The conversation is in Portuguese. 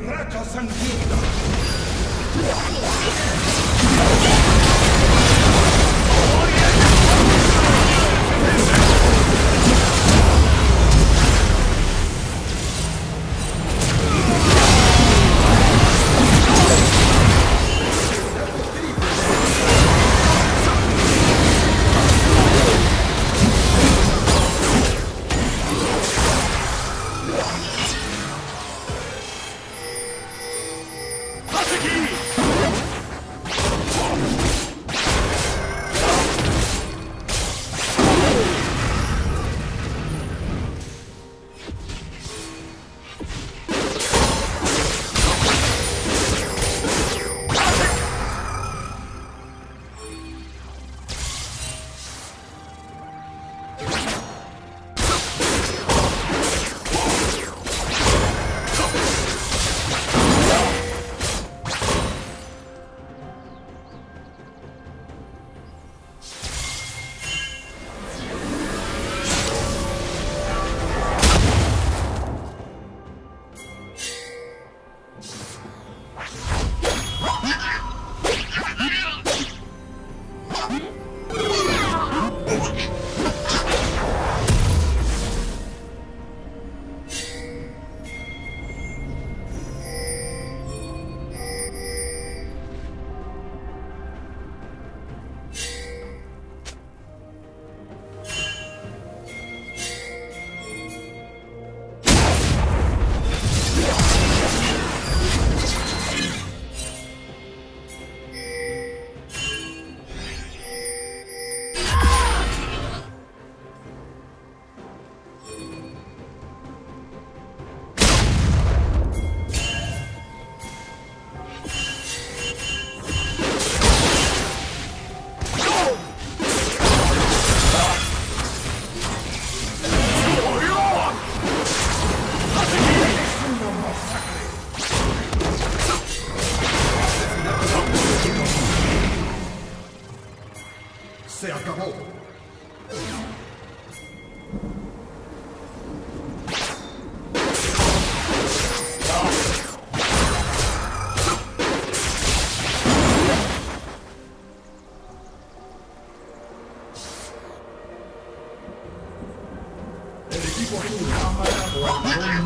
Reca sanguínea! 我说你他妈干活。